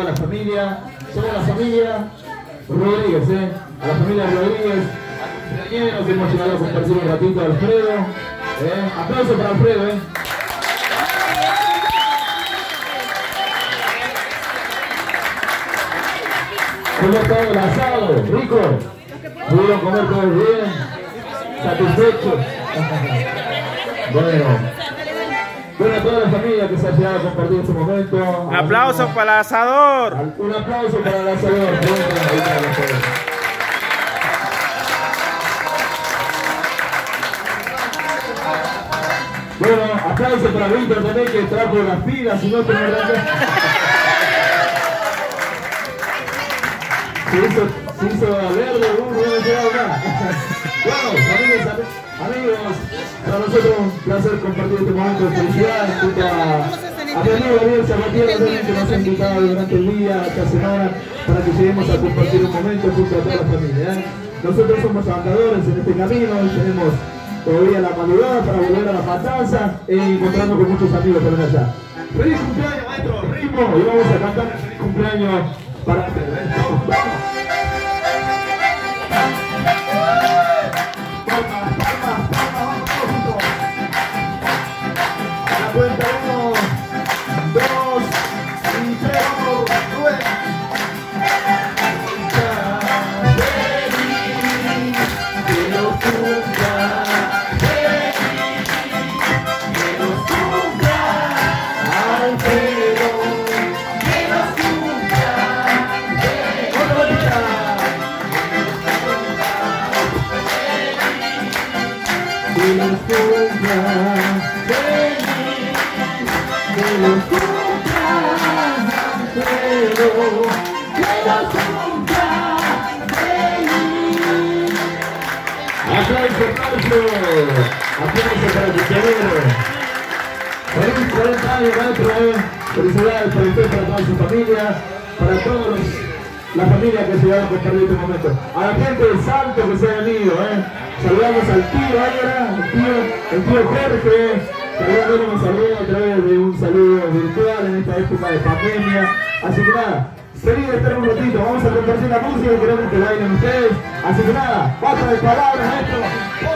a la familia, somos la familia Rodríguez, ¿eh? a la familia Rodríguez, a los cumpleaños, hemos llegado a compartir un ratito a Alfredo, ¿eh? aplauso para Alfredo, ¿eh? ¿Cómo estado el asado? ¿Rico? ¿Pudieron comer todos bien? ¿Satisfechos? bueno. Bueno, a toda la familia que se ha llegado a compartir este momento. Un aplauso para el asador. Un aplauso para el asador. Bueno, aplauso para Víctor también que trajo las pilas y no te Se hizo, se hizo verde, uno no me queda acá. Bueno, amigos, amigos, nosotros un placer compartir este momento de felicidad junto a, a mi amigo Gabriel Zapatero también que nos ha invitado durante el día, esta semana, para que lleguemos a compartir un momento junto a toda la familia. ¿eh? Nosotros somos andadores en este camino y tenemos todavía la madrugada para volver a la matanza e encontrarnos con muchos amigos por allá. ¡Feliz cumpleaños, maestro! ¡Ritmo! Y vamos a cantar el feliz cumpleaños para ustedes. Feliz 40 años, eh. Felicidades para usted, para toda su familia, para todos la familia que se llegaron a compartir este momento. A la gente de Salto que se ha venido, eh. Saludamos al tío, era, el tío, el tío Jorge. Saludamos un saludo a través de un saludo virtual en esta época de pandemia. Así que nada, de estar un ratito. Vamos a compartir la música y queremos que bailen ustedes. Así que nada, basta de palabras, maestro.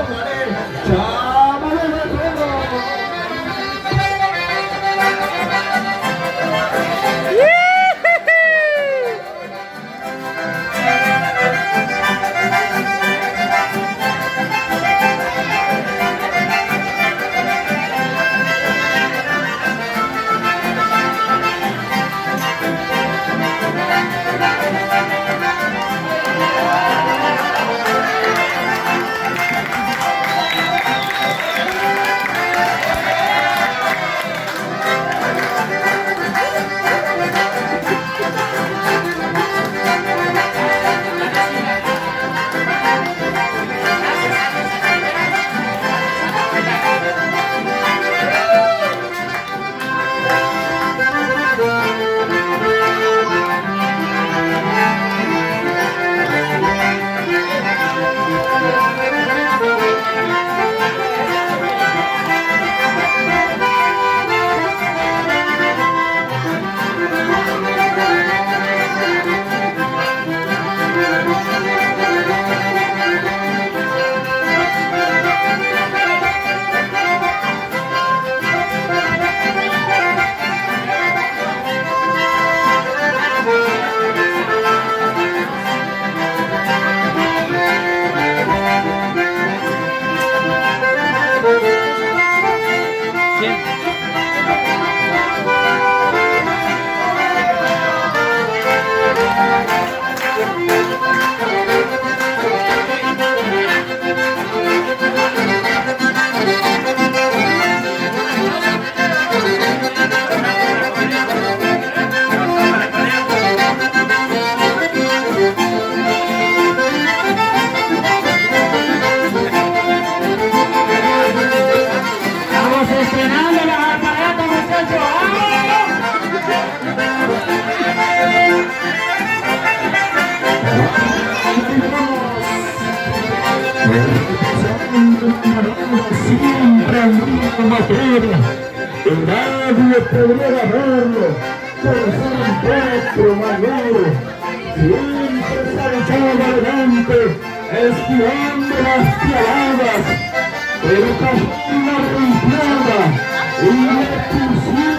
El material. Nadie podría ganarlo. por ser un potro mayor, siempre se alzaba adelante, esquivando las pialadas, pero cayó una rimpiada y le